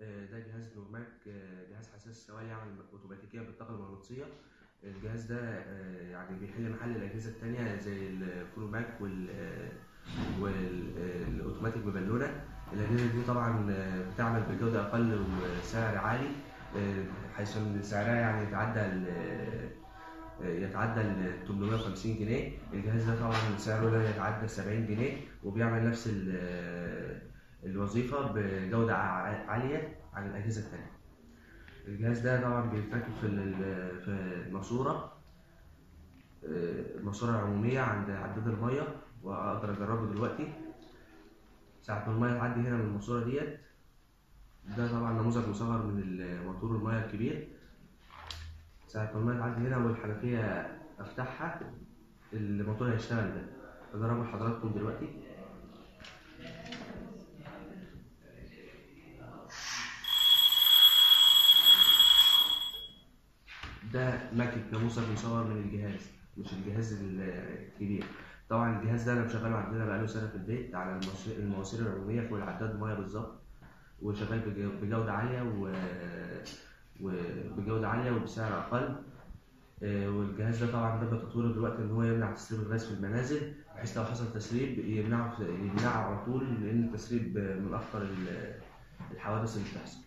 آه، ده جهاز نيوماك آه، جهاز حساس السوائل يعمل اوتوماتيكيا بالطاقة المغناطيسية. الجهاز ده آه، يعني بيحل محل الأجهزة التانية زي الفلوماك وال والاوتوماتيك ببالونة. الأجهزة دي طبعا آه، بتعمل بجودة أقل وسعر عالي آه، حيث ان سعرها يعني يتعدى آه، يتعدى ال 850 جنيه. الجهاز ده طبعا سعره لا يتعدى 70 جنيه وبيعمل نفس آه، الوظيفة بجودة عالية عن الأجهزة التانية. الجهاز ده طبعا بيتركب في ال- في الماسورة. آه، الماسوره العموميه عند عداد المية وأقدر أجربه دلوقتي. ساعة ما المية تعدي هنا من الماسورة ديت ده طبعا نموذج مصغر من الموتور المية الكبير. ساعة ما المية تعدي هنا والحنفية أفتحها الموتور هيشتغل ده. أجربه لحضراتكم دلوقتي. ده ماكت نموذج مصور من الجهاز مش الجهاز الكبير. طبعا الجهاز ده أنا مشغله عندنا بقاله سنة في البيت على المواسير- العمومية فوق العداد مية بالظبط وشغال بج- بجودة عالية و... وبجوده عالية وبسعر أقل. آه، والجهاز ده طبعا تم تطويره دلوقتي إن هو يمنع تسريب الغاز في المنازل بحيث لو حصل تسريب يمنعه يمنعه على طول لأن التسريب من اخطر ال- الحوادث اللي بتحصل.